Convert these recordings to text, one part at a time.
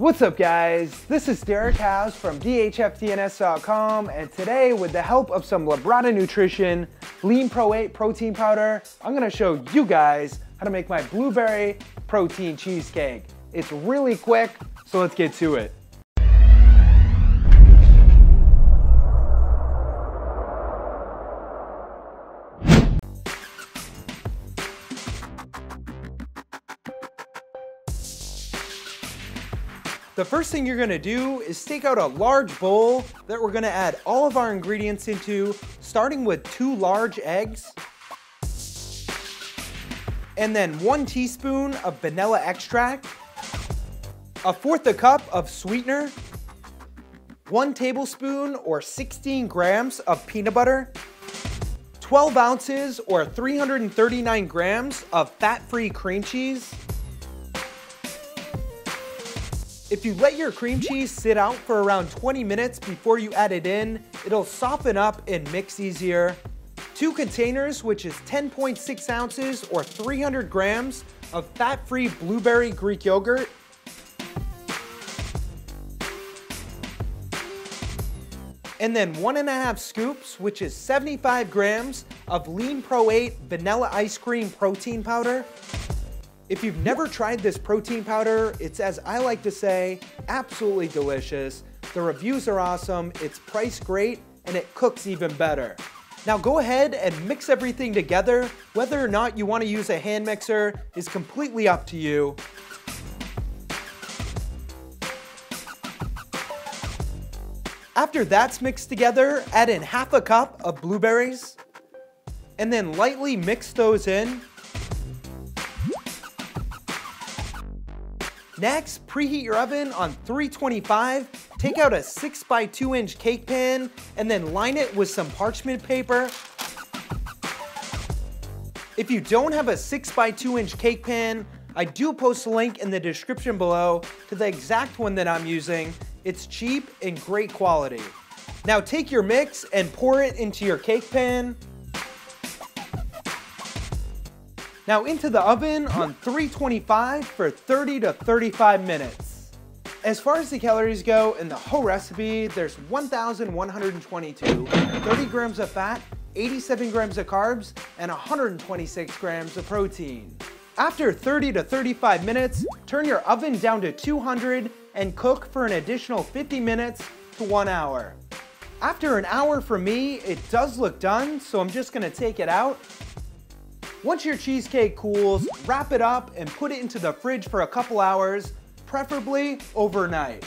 What's up guys? This is Derek Howes from DHFDNS.com and today with the help of some Labrada Nutrition Lean Pro 8 protein powder, I'm gonna show you guys how to make my blueberry protein cheesecake. It's really quick, so let's get to it. The first thing you're gonna do is take out a large bowl that we're gonna add all of our ingredients into, starting with two large eggs, and then one teaspoon of vanilla extract, a fourth a cup of sweetener, one tablespoon or 16 grams of peanut butter, 12 ounces or 339 grams of fat-free cream cheese, If you let your cream cheese sit out for around 20 minutes before you add it in, it'll soften up and mix easier. Two containers, which is 10.6 ounces or 300 grams of fat-free blueberry Greek yogurt. And then one and a half scoops, which is 75 grams of Lean Pro 8 vanilla ice cream protein powder. If you've never tried this protein powder, it's as I like to say, absolutely delicious. The reviews are awesome, it's priced great, and it cooks even better. Now go ahead and mix everything together. Whether or not you wanna use a hand mixer is completely up to you. After that's mixed together, add in half a cup of blueberries, and then lightly mix those in Next, preheat your oven on 325, take out a 6 by 2 inch cake pan, and then line it with some parchment paper. If you don't have a 6 by 2 inch cake pan, I do post a link in the description below to the exact one that I'm using. It's cheap and great quality. Now take your mix and pour it into your cake pan. Now into the oven on 325 for 30 to 35 minutes. As far as the calories go in the whole recipe, there's 1,122, 30 grams of fat, 87 grams of carbs, and 126 grams of protein. After 30 to 35 minutes, turn your oven down to 200 and cook for an additional 50 minutes to one hour. After an hour for me, it does look done, so I'm just gonna take it out once your cheesecake cools, wrap it up and put it into the fridge for a couple hours, preferably overnight.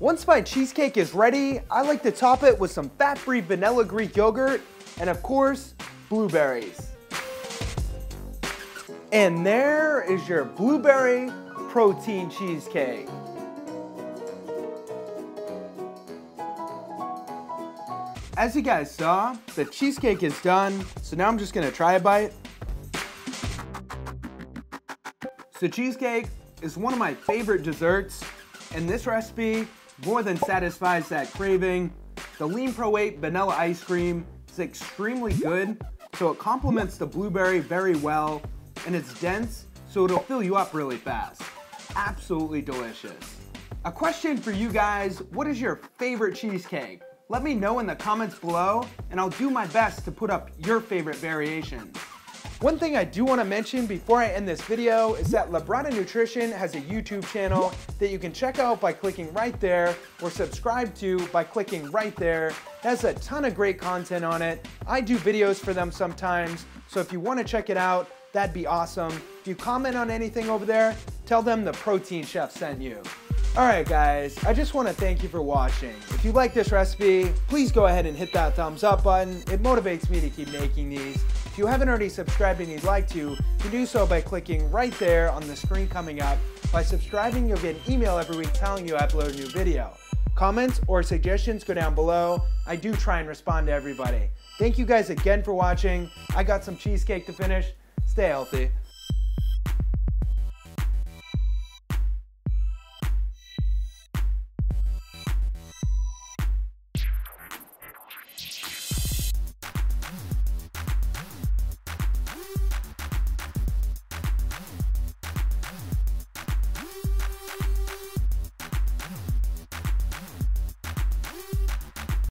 Once my cheesecake is ready, I like to top it with some fat-free vanilla Greek yogurt and of course, blueberries. And there is your blueberry protein cheesecake. As you guys saw, the cheesecake is done, so now I'm just gonna try a bite. So cheesecake is one of my favorite desserts, and this recipe more than satisfies that craving. The Lean Pro 8 vanilla ice cream is extremely good, so it complements the blueberry very well, and it's dense, so it'll fill you up really fast. Absolutely delicious. A question for you guys, what is your favorite cheesecake? Let me know in the comments below, and I'll do my best to put up your favorite variations. One thing I do want to mention before I end this video is that Labrada Nutrition has a YouTube channel that you can check out by clicking right there or subscribe to by clicking right there. It has a ton of great content on it. I do videos for them sometimes, so if you want to check it out, that'd be awesome. If you comment on anything over there, tell them the Protein Chef sent you. Alright guys, I just want to thank you for watching. If you like this recipe, please go ahead and hit that thumbs up button. It motivates me to keep making these. If you haven't already subscribed and you'd like to, you can do so by clicking right there on the screen coming up. By subscribing, you'll get an email every week telling you I upload a new video. Comments or suggestions go down below. I do try and respond to everybody. Thank you guys again for watching. I got some cheesecake to finish. Stay healthy.